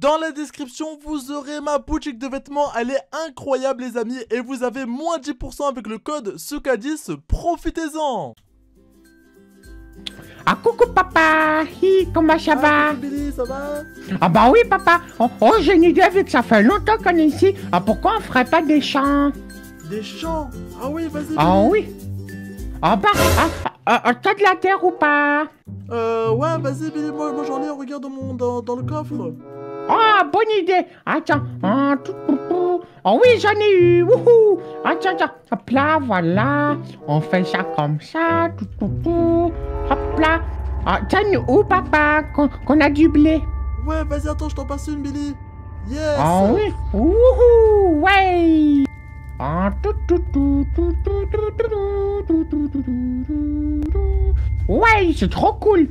Dans la description, vous aurez ma boutique de vêtements, elle est incroyable les amis, et vous avez moins 10% avec le code SUKA10, profitez-en. Ah coucou papa, Hi, comment ça va? Billy, ça va? Ah bah oui papa, oh, oh, j'ai une idée vu que ça fait longtemps qu'on est ici, ah pourquoi on ferait pas des chants? Des chants? Ah oui, vas-y Ah Billy. oui. Ah bah, ah, ah, ah, t'as de la terre ou pas? Euh, ouais, vas-y Billy, moi, moi j'en ai, regarde dans, mon, dans, dans le coffre ah, oh, bonne idée. Attends. Oh oui, j'en ai eu. Wouhou. Attends, attends. Hop là, voilà. On fait ça comme ça. Hop là. Ah, tiens, où, papa, qu'on a du blé Ouais, vas-y, attends, je t'en passe une, Billy. Yes. Ah oh, oui. Wouhou. Ouais. Ouais, c'est trop cool.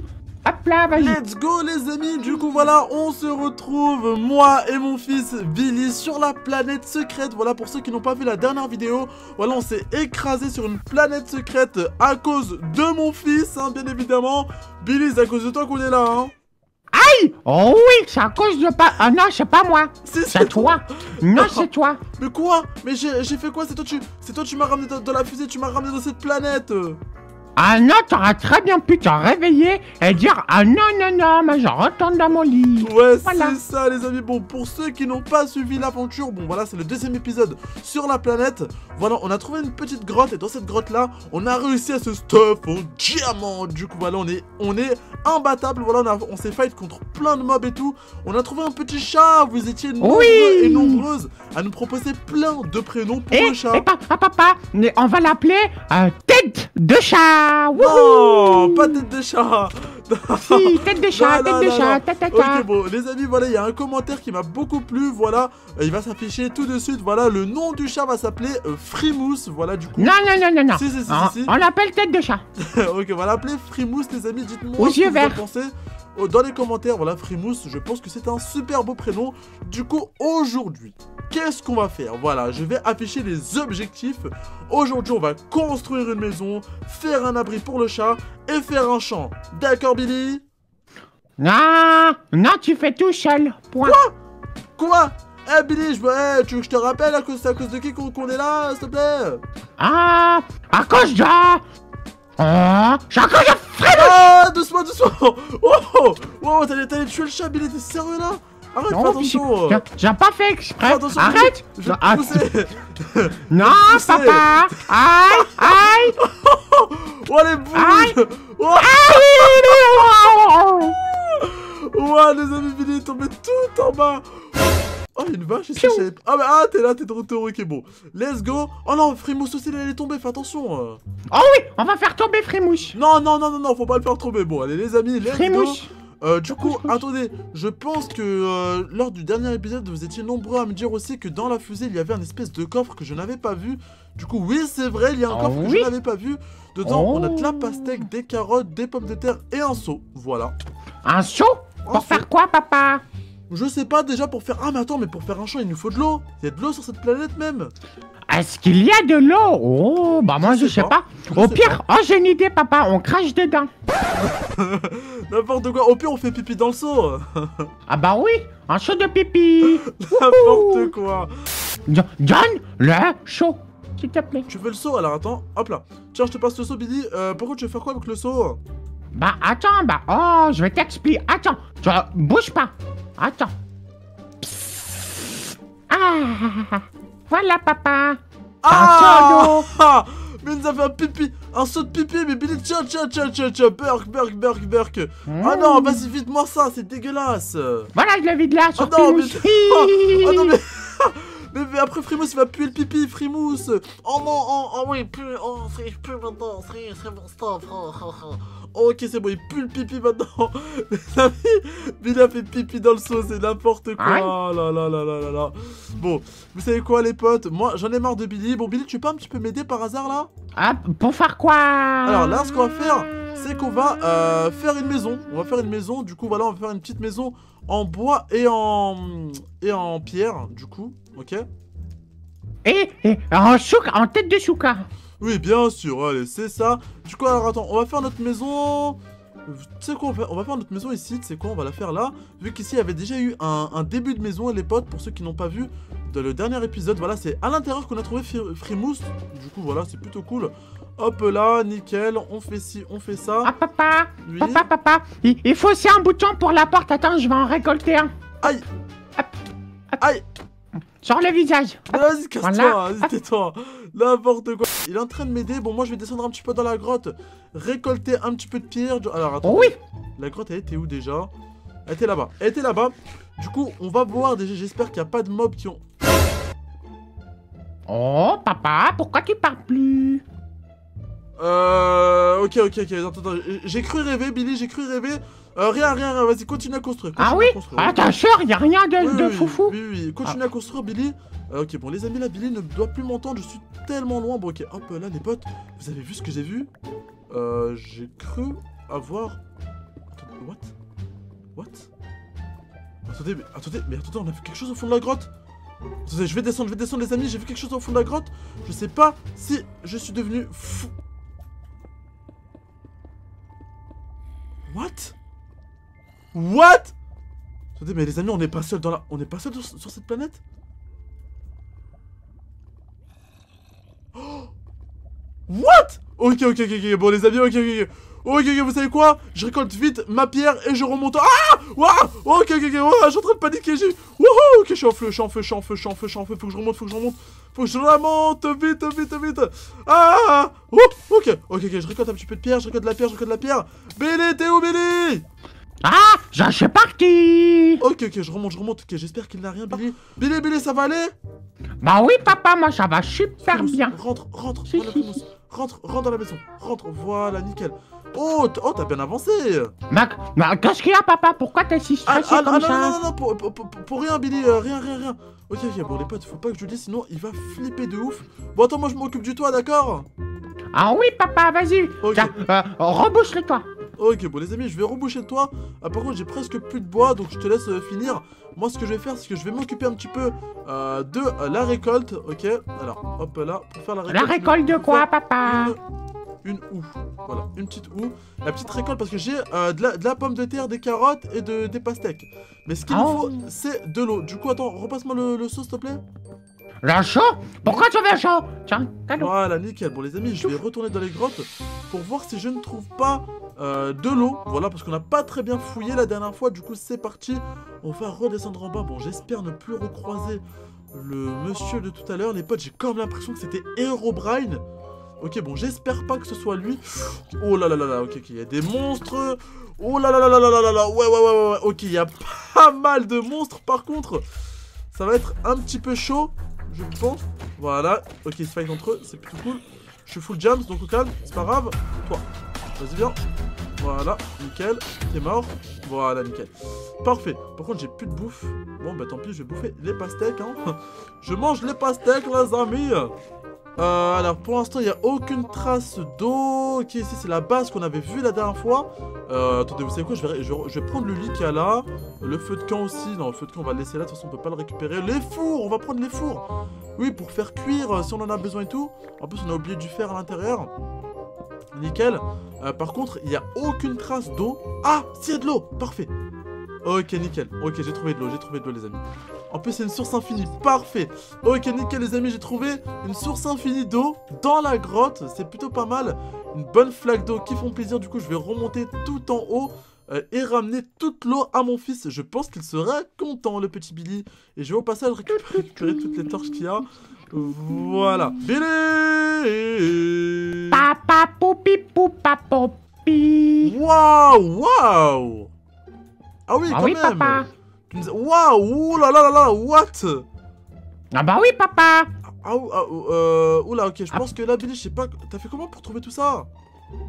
Hop là, vas-y. Let's go les amis, du coup voilà, on se retrouve, moi et mon fils Billy, sur la planète secrète. Voilà, pour ceux qui n'ont pas vu la dernière vidéo, voilà, on s'est écrasé sur une planète secrète à cause de mon fils, hein, bien évidemment. Billy, c'est à cause de toi qu'on est là, hein. Aïe! Oh oui, c'est à cause de pas... Ah non, c'est pas moi. C'est toi. Non, c'est toi. Mais quoi? Mais j'ai fait quoi? C'est toi, tu, toi, tu m'as ramené dans, dans la fusée, tu m'as ramené dans cette planète. Ah non, t'aurais très bien pu te réveiller et dire Ah non, non, non, mais je retourne dans mon lit Ouais, Voilà. c'est ça, les amis. Bon, pour ceux qui n'ont pas suivi l'aventure, bon, voilà, c'est le deuxième épisode sur la planète. Voilà, on a trouvé une petite grotte et dans cette grotte-là, on a réussi à se stuff au diamant. Du coup, voilà, on est, on est imbattable. Voilà, on, a- on s'est fight contre plein de mobs et tout. On a trouvé un petit chat. Vous étiez nombreux Oui. et nombreuses à nous proposer plein de prénoms pour Et, le chat. et papa, papa, on va l'appeler euh, Tête de chat Non, pas tête de chat. Si, tête de chat, Non, tête non, de non, chat, ta, ta, ta. Ok bon les amis voilà il y a un commentaire qui m'a beaucoup plu voilà Euh, il va s'afficher tout de suite voilà le nom du chat va s'appeler euh, Frimousse voilà du coup Non, non, non, non, non. Si, si, si, on, si, si. on l'appelle tête de chat. ok on va l'appeler Frimousse les amis dites-moi Aux ce que vous en pensez Oh, dans les commentaires voilà Frimousse je pense que c'est un super beau prénom du coup aujourd'hui Qu'est-ce qu'on va faire? Voilà, je vais afficher les objectifs. Aujourd'hui, on va construire une maison, faire un abri pour le chat et faire un champ. D'accord, Billy? Non, non, tu fais tout seul. Point. Quoi? Eh Billy, je... eh, tu veux que je te rappelle à cause, c'est à cause de qui qu'on est là, s'il te plaît? Ah, à cause de... Ah, de Fred. Ah, doucement, doucement Oh, oh, oh t'allais tuer le chat, Billy, t'es sérieux là? Arrête, Non, attention j'ai- j'ai pas fait exprès. Attention, Arrête. Je Ah, te pousser Non, papa. Aïe, aïe, Oh, les Aïe. boules oh, aïe. ouais, les amis, Billy est tombé tout en bas Oh, il y a une vache ici, je. Ah, bah, ah, t'es là, t'es de retour, ok, bon. Let's go Oh non, Frimousse aussi, elle est tombée, fais attention euh. Oh oui, on va faire tomber Frémouche. Non, non, non, non, non, faut pas le faire tomber. Bon, allez, les amis, let's go Frémouche. Euh, du coup, attendez, je pense que euh, lors du dernier épisode, vous étiez nombreux à me dire aussi que dans la fusée, il y avait un espèce de coffre que je n'avais pas vu. Du coup, oui, c'est vrai, il y a un Ah coffre que je n'avais pas vu. Dedans, on a de la pastèque, des carottes, des pommes de terre et un seau. Voilà. Un seau Un Pour seau. faire quoi, papa? Je sais pas déjà pour faire. Ah, mais attends, mais pour faire un champ, il nous faut de l'eau. Il y a de l'eau sur cette planète même. Est-ce qu'il y a de l'eau? Oh, bah moi Je je sais sais pas. pas. Je Au sais pire, oh j'ai une idée, papa, on crache dedans. N'importe quoi. Au pire, on fait pipi dans le seau. Ah bah oui, un seau de pipi. N'importe quoi. Jo- John, le chaud, s'il te plaît. Tu veux le seau Alors attends, hop là. Tiens, je te passe le seau, Billy. Euh, pourquoi tu veux faire quoi avec le seau? Bah attends, bah oh, je vais t'expliquer. Attends, tu bouge pas. Attends. Psst. Ah, voilà, papa. Ah Ah Mais il nous a fait un pipi Un saut de pipi Mais Billy, tiens, tiens, tiens, tiens, tiens Burk, burk, burk, burk Ah Mmh. non, vas-y, vide-moi ça, c'est dégueulasse Voilà, je le vide là sur Oh non, mais- Frimouche. Ah non, mais... mais... mais après Frimousse, il va puer le pipi, Frimousse Oh non, oh, oh oui, plus, oh, c'est plus maintenant, c'est bon, stop. Oh, oh, oh. Ok, c'est bon, il pue le pipi maintenant Les amis, Billy a fait pipi dans le seau, c'est n'importe quoi Aïe. Oh là là là là là là Bon, vous savez quoi les potes? Moi, j'en ai marre de Billy. Bon, Billy, tu peux un petit peu m'aider par hasard, là? Ah, pour faire quoi? Alors là, ce qu'on va faire, c'est qu'on va euh, faire une maison. On va faire une maison. Du coup, voilà, on va faire une petite maison en bois et en et en pierre. Du coup, ok? Et, et en, souka, en tête de souka. Oui, bien sûr. Allez, c'est ça. Du coup, alors attends, on va faire notre maison. Tu sais quoi, on va, on va faire notre maison ici, tu sais quoi, on va la faire là. Vu qu'ici, il y avait déjà eu un, un début de maison, les potes, pour ceux qui n'ont pas vu, dans le dernier épisode. Voilà, c'est à l'intérieur qu'on a trouvé Fri- Frimousse. Du coup, voilà, c'est plutôt cool. Hop là, nickel, on fait ci, on fait Ah, ça. papa, Oui. papa, papa, il, il faut aussi un bouton pour la porte. Attends, je vais en récolter un. Aïe Hop, hop. Aïe Sur le visage. Vas-y, casse-toi, vas-y, tais-toi. N'importe quoi. Il est en train de m'aider. Bon, moi, je vais descendre un petit peu dans la grotte, récolter un petit peu de pierre. Alors, attends. Oui, La grotte, elle était où déjà? Elle était là-bas. Elle était là-bas. Du coup, on va voir déjà. J'espère qu'il n'y a pas de mobs qui ont. Oh, papa, pourquoi tu parles plus? Euh. Ok, ok, ok. Attends, attends. J'ai cru rêver, Billy. J'ai cru rêver. Euh, rien, rien, rien. Vas-y, continue à construire. Ah oui à construire. Ah, t'es sûr, y a rien de, Oui, de oui, foufou Oui, oui, oui. Continue à construire, Billy. Euh, ok, bon, les amis, là, Billy ne doit plus m'entendre. Je suis tellement loin. Bon, ok, hop, là, les potes. Vous avez vu ce que j'ai vu? Euh. J'ai cru avoir. Attendez, what? What? Attendez, mais attendez, mais attendez, on a vu quelque chose au fond de la grotte Attendez, je vais descendre, je vais descendre, les amis. J'ai vu quelque chose au fond de la grotte. Je sais pas si je suis devenu fou. What? What? Attendez, mais les amis, on n'est pas seul dans la... On n'est pas seul sur, cette planète? Oh! What? Ok, ok, ok, ok, bon les amis, ok, ok, ok. Ok, vous savez quoi? Je récolte vite ma pierre et je remonte... Ah! Waouh! Ok, ok, ok, ouah, je suis en train de paniquer. Wouhou! Ok, je suis en feu, je suis en feu, je suis en feu, je suis en feu, je suis en feu, faut que je remonte, faut que je remonte. Faut que je remonte, vite, vite, vite. Ah Ouh, Ok, ok, ok, je récolte un petit peu de pierre, je récolte de la pierre, je récolte de la pierre. Billy, t'es où, Billy? Ah, j'en suis parti Ok, ok, je remonte, je remonte. Ok, j'espère qu'il n'a rien, Billy. Billy, Billy, ça va aller? Bah oui, papa, moi ça va super bien. Rentre, rentre, Si, si. Rentre, rentre dans la maison. Rentre, voilà, nickel. Oh, oh t'as bien avancé. Mais, mais qu'est-ce qu'il y a, papa? Pourquoi t'es si Ah, stressé ah, comme ah, non, ça? non, non, non, pour, pour, pour- pour rien, Billy, euh, rien, rien, rien. Ok, ok, bon, les potes, faut pas que je le dise, sinon il va flipper de ouf. Bon, attends, moi je m'occupe du toit, d'accord? Ah oui, papa, vas-y. Ok. Tiens, euh, rebouche-le-toi. Ok, bon, les amis, je vais reboucher le toit. Ah, par contre, j'ai presque plus de bois, donc je te laisse euh, finir. Moi, ce que je vais faire, c'est que je vais m'occuper un petit peu de la récolte, ok Alors, hop là, pour faire la récolte. La récolte de quoi, papa? Une, une houe. Voilà, une petite houe. La petite récolte parce que j'ai euh, de, la, de la pomme de terre, des carottes et de, des pastèques. Mais ce qu'il me Oh. faut, c'est de l'eau. Du coup, attends, repasse-moi le, le seau, s'il te plaît. Le chaud Pourquoi tu veux chaud Tiens, cadeau. Voilà, nickel. Bon, les amis, je vais retourner dans les grottes pour voir si je ne trouve pas euh, de l'eau. Voilà, parce qu'on n'a pas très bien fouillé la dernière fois. Du coup, c'est parti. On va redescendre en bas. Bon, j'espère ne plus recroiser le monsieur de tout à l'heure. Les potes, j'ai même l'impression que c'était Herobrine. Ok, bon, j'espère pas que ce soit lui. Oh là là là là, ok, ok, il y a des monstres. Oh là là là là là là là, ouais, ouais, ouais, ouais, ok, il y a pas mal de monstres par contre. Ça va être un petit peu chaud, je pense. Voilà, ok, ils se fight entre eux, c'est plutôt cool. Je suis full jams, donc au calme, c'est pas grave. Toi, vas-y, viens. Voilà, nickel. T'es mort. Voilà, nickel. Parfait. Par contre, j'ai plus de bouffe. Bon, bah tant pis, je vais bouffer les pastèques. Hein. Je mange les pastèques, les amis. Euh, alors pour l'instant il n'y a aucune trace d'eau. Ok ici c'est la base qu'on avait vue la dernière fois. Euh, attendez vous savez quoi je vais, prendre le lit qu'il y là. Le feu de camp aussi. Non le feu de camp on va le laisser là. De toute façon on peut pas le récupérer. Les fours on va prendre les fours. Oui pour faire cuire euh, si on en a besoin et tout. En plus on a oublié du fer à l'intérieur. Nickel. Par contre il n'y a aucune trace d'eau. Ah s'il y a de l'eau. Parfait. Ok nickel. Ok j'ai trouvé de l'eau. J'ai trouvé de l'eau les amis. En plus, c'est une source infinie. Parfait. Ok, nickel, les amis. J'ai trouvé une source infinie d'eau dans la grotte. C'est plutôt pas mal. Une bonne flaque d'eau qui font plaisir. Du coup, je vais remonter tout en haut euh, et ramener toute l'eau à mon fils. Je pense qu'il sera content, le petit Billy. Et je vais au passage récupérer, toutes les torches qu'il y a. Voilà. Billy Papa poupi poupa. Waouh, waouh Ah oui, Ah quand oui, même papa. Waouh, ouh là là là là, what? Ah bah oui, papa. Ah, ah, ou- euh, oula, ok, je pense que là, Billy, je sais pas, t'as fait comment pour trouver tout ça?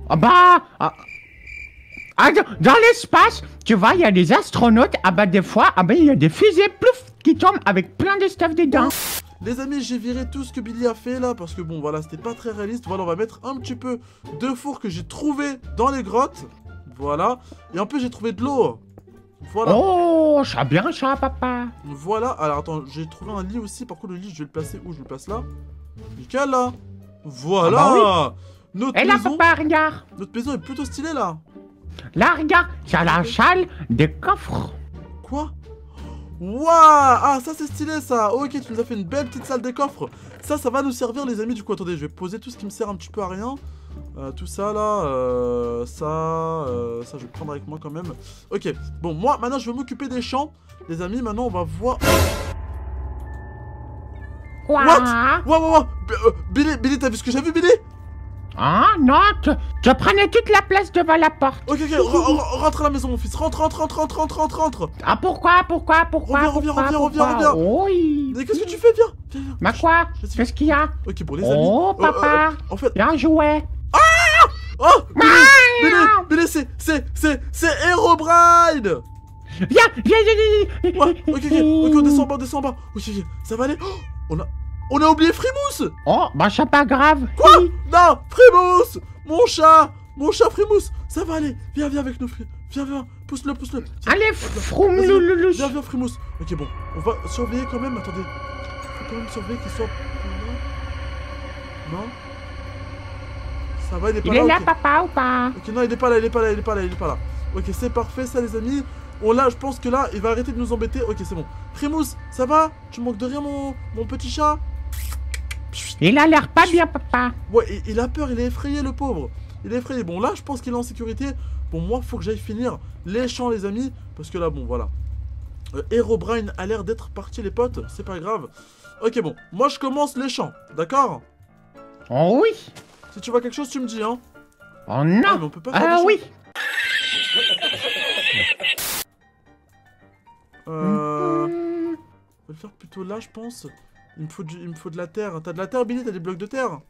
Ah bah... ah. Ah, dans- dans l'espace, tu vois, il y a des astronautes, ah bah des fois, ah bah il y a des fusées, plouf, qui tombent avec plein de stuff dedans. Les amis, j'ai viré tout ce que Billy a fait là, parce que bon, voilà, c'était pas très réaliste. Voilà, on va mettre un petit peu de four que j'ai trouvé dans les grottes. Voilà. Et en plus, j'ai trouvé de l'eau. Voilà. Oh, ça bien ça, papa. Voilà. Alors, attends, j'ai trouvé un lit aussi. Par contre, le lit, je vais le placer où? Je le place là. Nickel, là. Voilà. Ah bah Notre Et là, maison. papa, regarde. Notre maison est plutôt stylée là. Là, regarde, c'est la salle des coffres. Quoi? Waouh Ah, ça c'est stylé ça Ok, tu nous as fait une belle petite salle des coffres. Ça, ça va nous servir les amis. Du coup, attendez, je vais poser tout ce qui me sert un petit peu à rien. Euh, tout ça là, euh, ça, euh, ça je vais prendre avec moi quand même. Ok, bon moi maintenant je vais m'occuper des champs. Les amis, maintenant on va voir... Quoi? What? Wow, wow, wow B- Billy, Billy, t'as vu ce que j'ai vu Billy? Ah, non, tu, tu prenais toute la place devant la porte. Ok, ok, re- re- rentre à la maison mon fils. Rentre, rentre, rentre, rentre, rentre, rentre, rentre. Ah, pourquoi, pourquoi, pourquoi, Reviens, reviens, reviens, reviens, Oui. Mais qu'est-ce que tu fais? Viens, viens, viens. Mais quoi? Qu'est-ce qu'il y a? Ok, bon les amis... Oh, papa en fait... Bien joué Oh Billy Billy Billy, c'est... C'est... C'est... C'est Herobrine Viens, viens, viens, viens, viens. Ouais, ok, ok, ok, on descend en bas, on descend en bas. Ok, ok, ça va aller. Oh, on a, on a oublié Frimousse. Oh, bah c'est pas grave. Quoi? Non, Frimousse, mon chat, mon chat Frimousse, ça va aller. Viens, viens avec nous, viens, viens, pousse-le, pousse-le. Allez, louloulouche. Viens, viens, Frimousse. Ok, bon, on va surveiller quand même. Attendez, faut quand même surveiller qu'il soit. Non. Ça va, il est pas Il là. est là, papa, ou pas Ok, non, il est pas là, il est pas là, il est pas là, il est pas là. Ok, c'est parfait, ça, les amis. On l'a, je pense que là, il va arrêter de nous embêter. Ok, c'est bon. Primous, ça va? Tu manques de rien, mon, mon petit chat? Il a l'air pas bien, papa. Ouais, il, il a peur, il est effrayé, le pauvre. Il est effrayé. Bon, là, je pense qu'il est en sécurité. Bon, moi, faut que j'aille finir les champs, les amis. Parce que là, bon, voilà. Euh, Herobrine a l'air d'être parti, les potes. C'est pas grave. Ok, bon. Moi, je commence les champs. D'accord? Oh oui. Si tu vois quelque chose, tu me dis, hein. Oh Ah, mais non. on peut pas faire Ah oui. Euh... On va le faire plutôt là, je pense. Il me faut, du- il me faut de la terre. T'as de la terre, Billy? T'as des blocs de terre?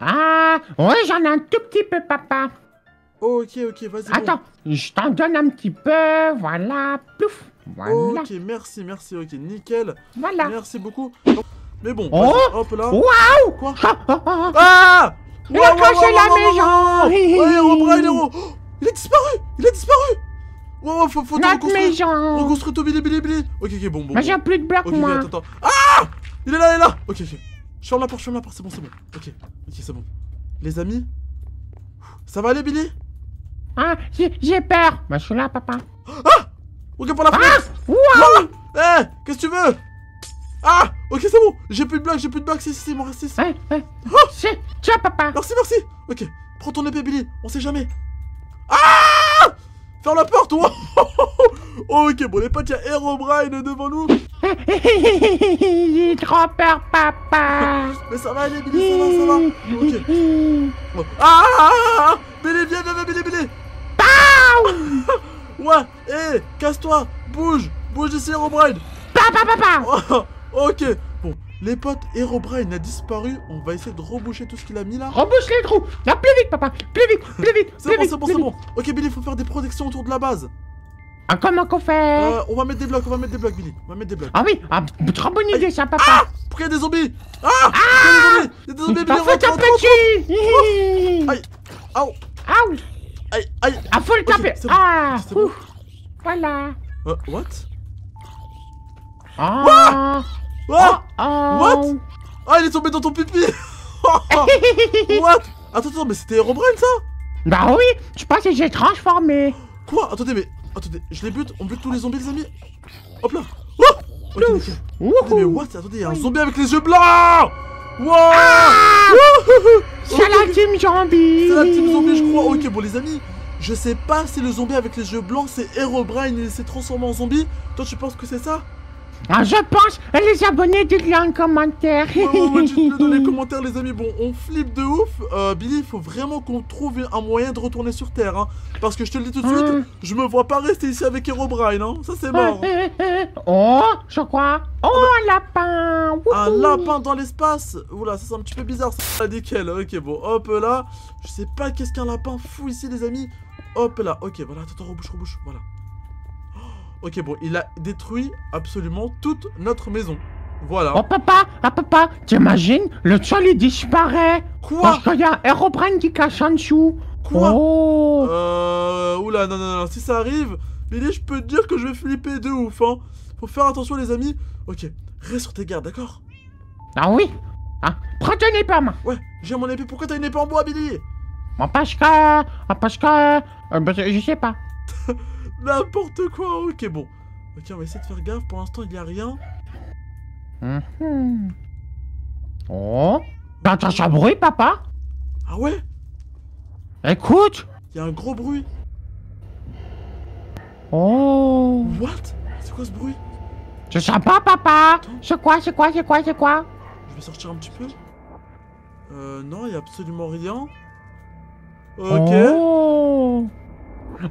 Ah, oui, j'en ai un tout petit peu, papa. Oh, ok, ok, vas-y. bon. Attends, je t'en donne un petit peu. Voilà, plouf. Voilà, Ok, merci, merci, ok, nickel. voilà. Merci beaucoup. Mais bon, Oh hop là. Waouh Quoi? Ah, ah, ah. Ah Il a cassé la maison. Ouais, Herobrine, héros Oh, Il a disparu Il a disparu Ouais, ouais, faut, faut Notre maison. Reconstruire tout, Billy, Billy, Billy. Ok, ok, bon, bon. Moi, j'ai plus de blocs, moi. attends, attends. Ah Il est là, il est là Ok, ok. Je ferme la porte, je ferme la porte, c'est bon, c'est bon. Ok, ok, c'est bon. Les amis Ça va aller, Billy? Ah, j'ai j'ai peur. Bah, je suis là, papa. Ok, pour la fenêtre Waouh Eh Qu'est-ce que tu veux? Ah Ok, c'est bon J'ai plus de blocs, j'ai plus de blocs, si, si, si, il m'en reste 6. Hein, C'est- Tiens, papa. Merci, merci Ok, prends ton épée, Billy, on sait jamais. Ah Ferme la porte wow Ok, bon, les potes, il y a Herobrine devant nous. J'ai trop peur, papa. Mais ça va aller, Billy, ça va, ça va. Ok. Ah, Billy, viens, viens, viens, Billy, Billy Ouais Eh Casse-toi Bouge Bouge d'ici, Herobrine Papa, papa. Oh, Ok les potes, Herobrine a disparu. On va essayer de reboucher tout ce qu'il a mis là. Rebouche les trous. Là, plus vite, papa. Plus vite, plus vite. C'est plus bon, vite, c'est bon, c'est bon. Ok, Billy, il faut faire des protections autour de la base. Ah, comment qu'on fait? Euh, on va mettre des blocs, on va mettre des blocs, Billy. On va mettre des blocs. Ah oui, ah, trop bonne idée, ça, papa. Ah Pourquoi il y a des zombies Ah Il y a des zombies Il y a des zombies, Billy, Parfois, rentre, t'as rentre, rentre. petit. Aïe Aïe Aouh. Aïe Aïe Ah, faut le taper. Ah. Voilà. Euh, what? Ah. Ah Oh. What? Ah, il est tombé dans ton pipi. What? Attends, attends, mais c'était Herobrine, ça? Bah oui, je pense que j'ai transformé. Quoi? Attendez, mais... Attendez, je les bute, on bute tous les zombies, les amis. Hop là. Oh. Attendez, mais what? Attendez, il y a un zombie avec les yeux blancs. Wow Ah! C'est la team zombie. C'est la team zombie, je crois. Ok, bon, les amis, je sais pas si le zombie avec les yeux blancs, c'est Herobrine, il s'est transformé en zombie. Toi, tu penses que c'est ça? Ah, je pense. Les abonnés, dites-le en commentaire. Ouais, ouais, ouais, dites-le dans les commentaires, les amis. Bon, on flippe de ouf. Euh, Billy, il faut vraiment qu'on trouve un moyen de retourner sur Terre. Hein, parce que je te le dis tout de suite, Hum. je me vois pas rester ici avec Herobrine. Hein, ça, c'est mort. oh, je crois. Oh, un lapin. Un lapin dans l'espace Oula, ça c'est un petit peu bizarre, ça. Ah, nickel, ok, bon, hop là. Je sais pas qu'est-ce qu'un lapin fou ici, les amis. Hop là, ok, voilà, attends, rebouche, rebouche, voilà. Ok, bon, il a détruit absolument toute notre maison. Voilà. Oh, papa, ah, papa, t'imagines Le sol, il disparaît. Quoi Parce qu'il y a qui cache en dessous. Quoi Oh. Euh... Oula, non, non, non, si ça arrive, Billy, je peux te dire que je vais flipper de ouf, hein. Faut faire attention, les amis. Ok, reste sur tes gardes, d'accord? Ah oui. Ah, prends ton épée à main. Ouais, j'ai mon épée. Pourquoi t'as une épée en bois, Billy? Bon, parce que... Parce que... euh, bah, je sais pas. N'importe quoi, ok, bon. Ok, on va essayer de faire gaffe. Pour l'instant, il n'y a rien. Mhm. Oh T'entends ce bruit, papa? Ah ouais? Écoute Il y a un gros bruit. Oh What? C'est quoi ce bruit? C'est sympa, papa C'est quoi, c'est quoi, c'est quoi, c'est quoi Je vais sortir un petit peu. Euh, non, il n'y a absolument rien. Ok. Oh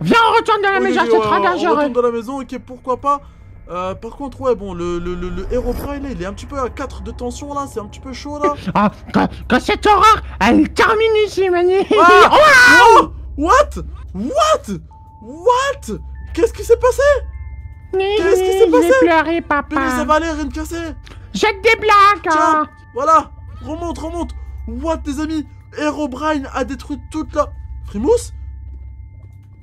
Viens, on retourne dans la maison, ok, c'est ouais, on dangereux retourne dans la maison, ok, pourquoi pas. Euh, par contre, ouais, bon, le, le, le, le héros là, il est un petit peu à 4 de tension, là, c'est un petit peu chaud, là. Ah, quand, quand cette horreur, elle termine ici, Mani Ah Oh Oh What? What? What? Qu'est-ce qui s'est passé? Qu'est-ce qui s'est passé? vais pleurer, Billy, ça papa va aller, rien de cassé. Jette des blagues Tiens hein. Voilà. Remonte, remonte. What, les amis? Herobrine a détruit toute la... Frimousse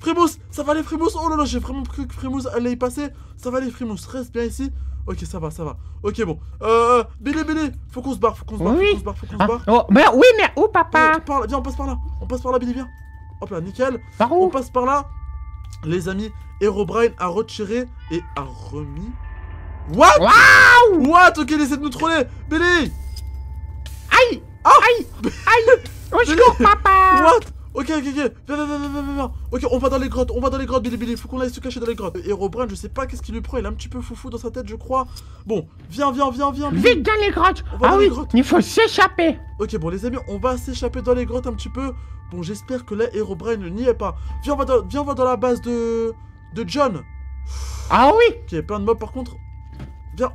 Frimousse Ça va aller, Frimousse Oh là là, j'ai vraiment cru que Frimousse allait y passer. Ça va aller, Frimousse. Reste bien ici. Ok, ça va, ça va. Ok, bon. Euh... Billy, Billy Faut qu'on se barre, faut qu'on se barre, Oui. faut qu'on se barre, faut qu'on se Ah, barre. oh, mais oui, mais où, Oh, papa par là. Viens, on passe par là. On passe par là, Billy, viens. Hop là, nickel. Par On où passe par là. Les amis, Herobrine a retiré et a remis... What? Waouh What? Ok, il essaie de nous troller Billy Aïe Ah Aïe Aïe Au secours, papa What? Ok, ok, ok. Viens, viens, viens, viens, viens. Ok, on va dans les grottes, on va dans les grottes, Billy Billy. Faut qu'on aille se cacher dans les grottes. Herobrine, je sais pas qu'est-ce qu'il lui prend. Il est un petit peu foufou dans sa tête, je crois. Bon, viens, viens, viens, viens. Billy. Vite dans les grottes On va Ah dans les oui, grottes. il faut s'échapper Ok, bon, les amis, on va s'échapper dans les grottes un petit peu. Bon, j'espère que là, Herobrine n'y est pas. Viens, on va dans, viens, on va dans la base de. de John. Ah oui Qui est plein de mobs par contre. Viens.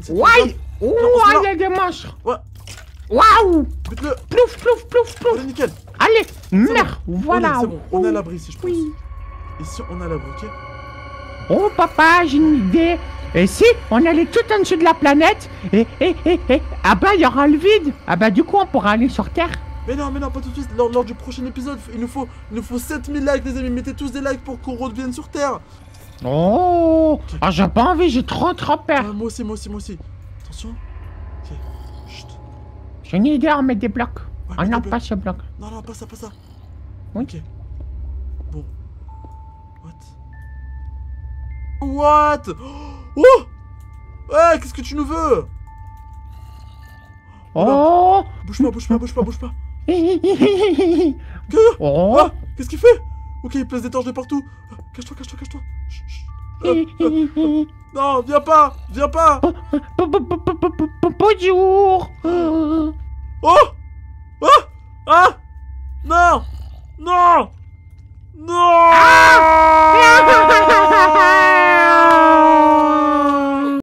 On se il y a des monstres Ouais. Waouh Bute-le. Plouf, plouf, plouf, plouf Allez, nickel. Allez Merde bon. Voilà On C'est bon, Ouh. l'abri ici, je pense. Oui Ici, on à l'abri, ok Oh papa, j'ai une idée. Et si on allait tout en dessous de la planète et et et et ah bah il y aura le vide. Ah bah du coup on pourra aller sur Terre. Mais non, mais non, pas tout de suite. Lors, lors du prochain épisode, il nous faut, il nous faut 7000 likes, les amis. Mettez tous des likes pour qu'on revienne sur Terre. Oh Ah j'ai pas envie, j'ai trop trop Ah, peur. moi aussi, moi aussi, moi aussi. Attention. Ok. Chut. J'ai une idée, on met des blocs. Ah non, pas ce bloc. Non, non, pas ça, pas ça. Oui. Ok. Bon. What? What? Oh Ouais, qu'est-ce que tu nous veux? Oh Bouge pas, bouge pas, bouge pas, bouge pas. Oh Ah Qu'est-ce qu'il fait? Ok, il place des torches de partout. Cache-toi, cache-toi, cache-toi. Euh, euh, non, viens pas Viens pas Bonjour Oh Oh Ah! Non Non Non